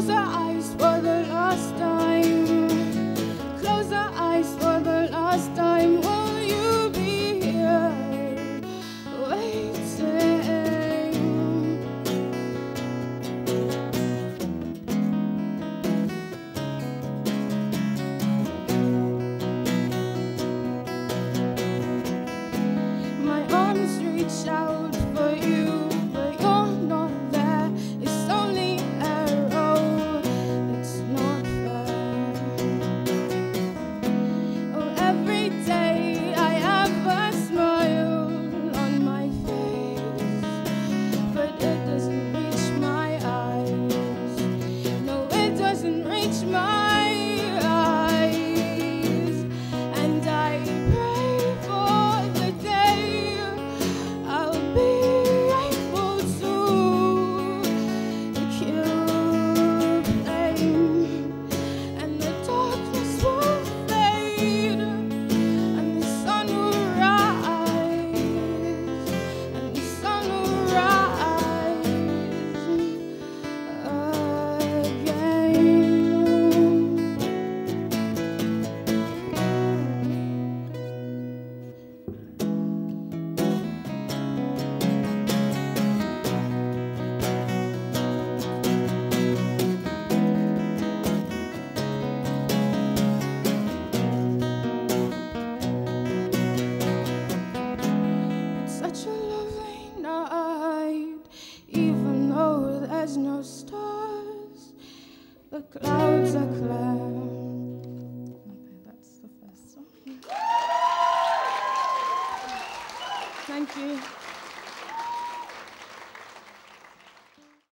closer. No stars, the clouds are clear. Okay, that's the first song. Thank you.